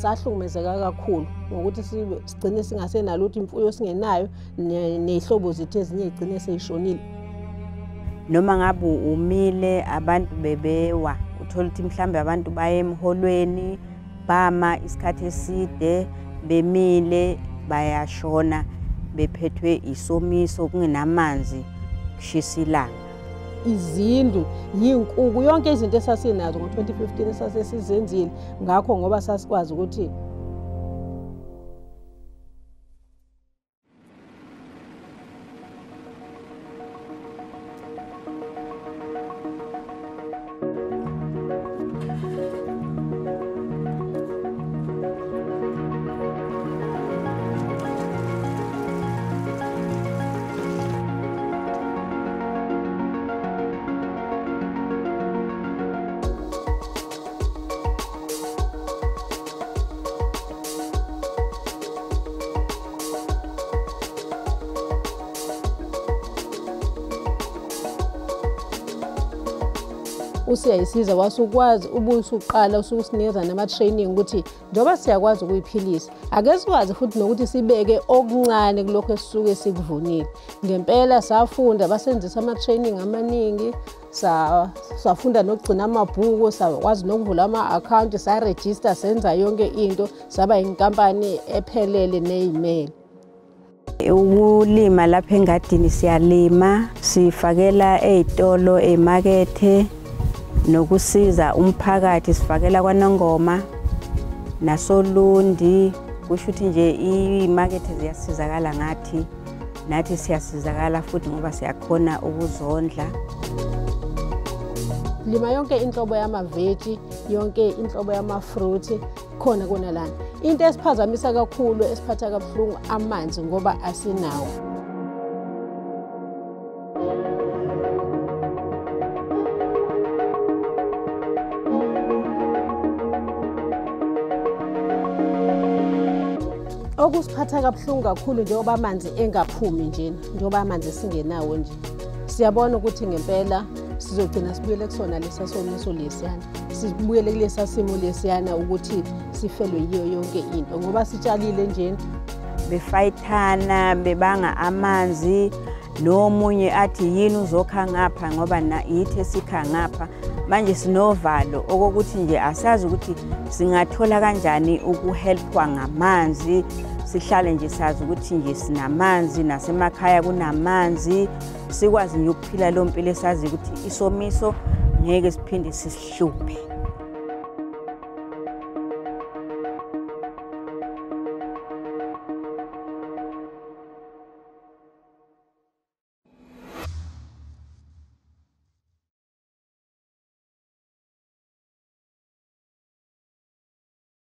sahlukumezeka kakhulu ngokuthi sigcine singasenalutho imfuyo singenayo ney'hlobo zethu ezinye y'gcine sey'shonile. Noma ngabe umile abantu bebewa uthola ukuthi mhlawumbe abantu baye emholweni bama isikhathi eside bemile bayashona bephethwe isomiso kungenamanzi kushisa ilanga. Izindlu yinkuku yonke izinto esasinazo ngo-2015 esasesizenzile. Ngakho ngoba sasikwazi ukuthi usiyayisiza wasukwazi ubusuqala usukusinikeza nama-training ukuthi njengoba siyakwazi ukuyiphilisa ake sikwazi futhi nokuthi sibeke okuncane kulokhu esisuke sikuvunile. Ngempela safunda basenzisa ama-training amaningi safunda nokugcina amabhuku sakwazi nokuvula ama-akhawunti sarejista senza yonke into saba yinkampani ephelele ney'mele. Ukulima lapha engadini siyalima sifakela ey'tolo emakethe nokusiza umphakathi sifakela kwanongoma nasolundi. Kusho ukuthi nje imakethe ziyasizakala ngathi nathi siyasizakala futhi ngoba siyakhona ukuzondla. Lima yonke inhlobo yamaveji yonke inhlobo yamafruthi khona kunalana. Into esiphazamisa kakhulu esiphatha kabuhlungu amanzi ngoba asinawo. Okusiphatha kabuhlungu kakhulu njengoba amanzi engaphumi njena njengoba amanzi singenawo nje. Siyabona ukuthi ngempela sizogcina sibuyele kusona lesa somiso lesiyana sibuyele kulesa simo lesiyana ukuthi sifelwe yiyo yonke into ngoba sitshalile njena befayithana bebanga amanzi nomunye athi yini uzokha ngapha ngoba yithi esikha ngapha. Manje sinovalo okokuthi nje asazi ukuthi singathola kanjani ukuhelpwa ngamanzi. Sihlale nje sazi ukuthi nje sinamanzi nasemakhaya kunamanzi. Sikwazi nje ukuphila lo mpilo esazi ukuthi isomiso ngeke siphinde sisihluphe.